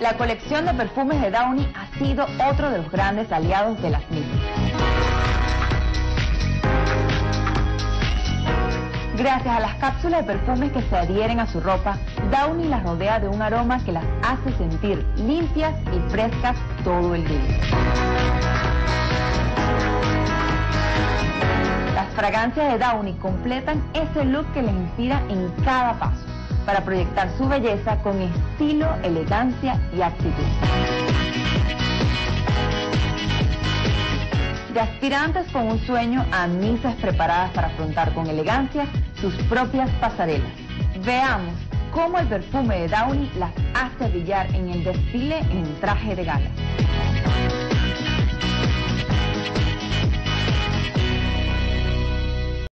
La colección de perfumes de Downy ha sido otro de los grandes aliados de las mismas. Gracias a las cápsulas de perfumes que se adhieren a su ropa, Downy las rodea de un aroma que las hace sentir limpias y frescas todo el día. Las fragancias de Downy completan ese look que les inspira en cada paso para proyectar su belleza con estilo, elegancia y actitud. De aspirantes con un sueño a misas preparadas para afrontar con elegancia sus propias pasarelas. Veamos cómo el perfume de Downy las hace brillar en el desfile en traje de gala.